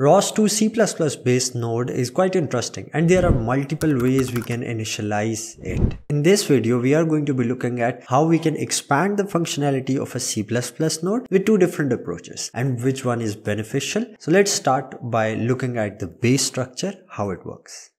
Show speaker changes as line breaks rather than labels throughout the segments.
ROS2 C++ based node is quite interesting and there are multiple ways we can initialize it. In this video, we are going to be looking at how we can expand the functionality of a C++ node with two different approaches and which one is beneficial. So let's start by looking at the base structure, how it works.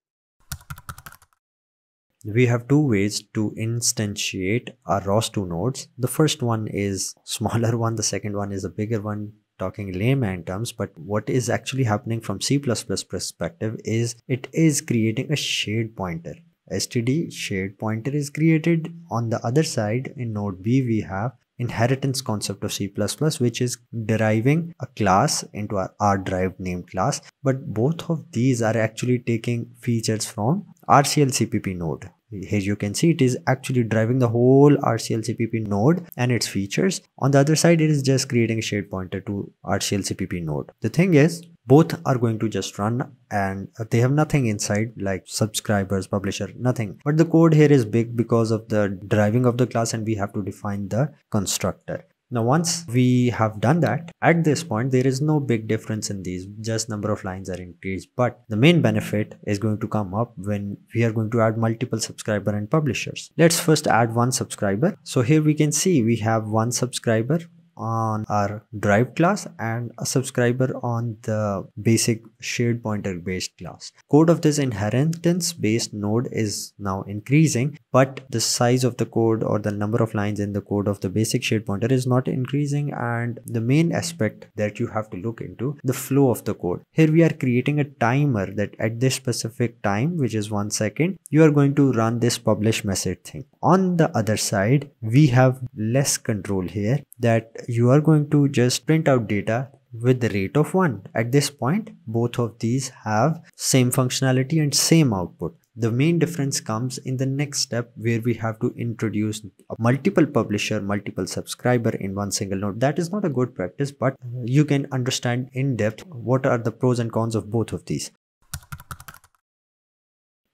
We have two ways to instantiate our ROS2 nodes. The first one is smaller one, the second one is a bigger one talking layman terms but what is actually happening from c++ perspective is it is creating a shared pointer. Std shared pointer is created on the other side in node b. We have inheritance concept of c++ which is deriving a class into our r derived named class. But both of these are actually taking features from rcl cpp node here you can see it is actually driving the whole RCLCPP node and its features. On the other side, it is just creating a shared pointer to RCLCPP node. The thing is, both are going to just run and they have nothing inside like subscribers, publisher, nothing. But the code here is big because of the driving of the class and we have to define the constructor. Now once we have done that, at this point there is no big difference in these, just number of lines are increased. But the main benefit is going to come up when we are going to add multiple subscriber and publishers. Let's first add one subscriber. So here we can see we have one subscriber on our drive class and a subscriber on the basic shared pointer based class. Code of this inheritance based node is now increasing, but the size of the code or the number of lines in the code of the basic shared pointer is not increasing. And the main aspect that you have to look into the flow of the code. Here we are creating a timer that at this specific time, which is one second, you are going to run this publish message thing. On the other side, we have less control here that you are going to just print out data with the rate of 1. At this point, both of these have same functionality and same output. The main difference comes in the next step where we have to introduce multiple publisher, multiple subscriber in one single node. That is not a good practice, but you can understand in depth what are the pros and cons of both of these.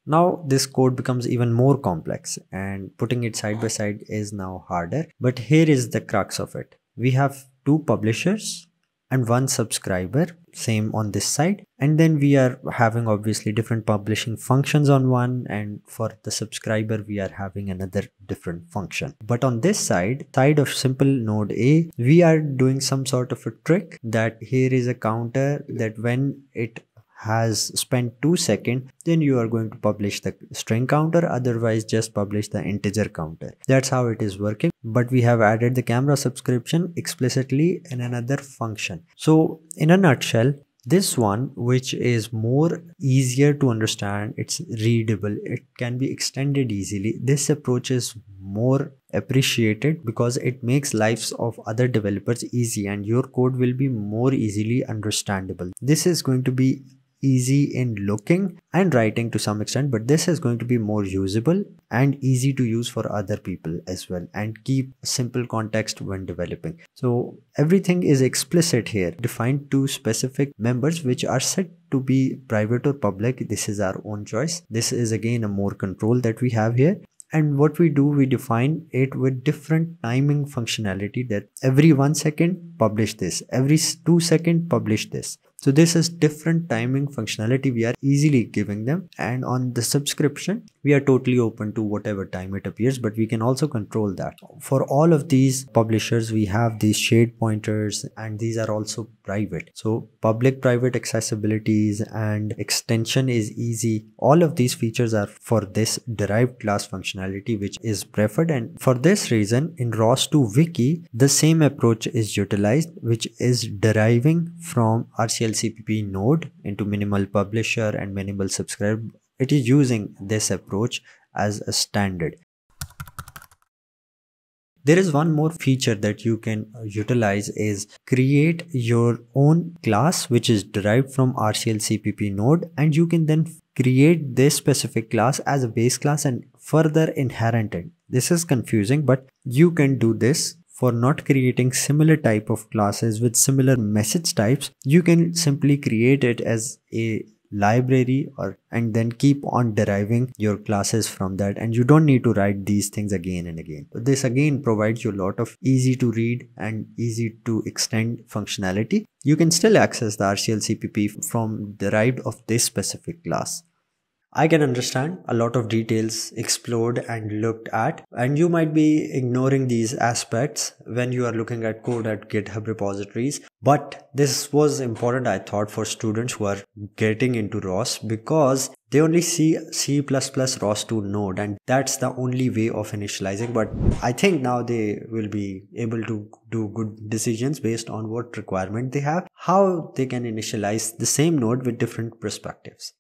Now this code becomes even more complex and putting it side by side is now harder. But here is the crux of it. We have two publishers and one subscriber same on this side and then we are having obviously different publishing functions on one and for the subscriber we are having another different function but on this side side of simple node a we are doing some sort of a trick that here is a counter that when it has spent 2 seconds then you are going to publish the string counter otherwise just publish the integer counter. That's how it is working. But we have added the camera subscription explicitly in another function. So in a nutshell this one which is more easier to understand it's readable it can be extended easily. This approach is more appreciated because it makes lives of other developers easy and your code will be more easily understandable. This is going to be easy in looking and writing to some extent but this is going to be more usable and easy to use for other people as well and keep simple context when developing. So everything is explicit here. Defined to specific members which are set to be private or public. This is our own choice. This is again a more control that we have here. And what we do we define it with different timing functionality that every one second publish this every two second publish this so this is different timing functionality. We are easily giving them. And on the subscription we are totally open to whatever time it appears but we can also control that. For all of these publishers we have these shared pointers and these are also private. So public private accessibilities and extension is easy. All of these features are for this derived class functionality which is preferred. And for this reason in ROS2 wiki the same approach is utilized which is deriving from RCL LCPP node into minimal publisher and minimal subscribe. It is using this approach as a standard. There is one more feature that you can uh, utilize is create your own class which is derived from RCL CPP node and you can then create this specific class as a base class and further inherit it. This is confusing but you can do this for not creating similar type of classes with similar message types, you can simply create it as a library or and then keep on deriving your classes from that. And you don't need to write these things again and again. This again provides you a lot of easy to read and easy to extend functionality. You can still access the rcl cpp from derived of this specific class I can understand a lot of details explored and looked at, and you might be ignoring these aspects when you are looking at code at GitHub repositories. But this was important, I thought, for students who are getting into ROS because they only see C++ ROS2 node, and that's the only way of initializing. But I think now they will be able to do good decisions based on what requirement they have, how they can initialize the same node with different perspectives.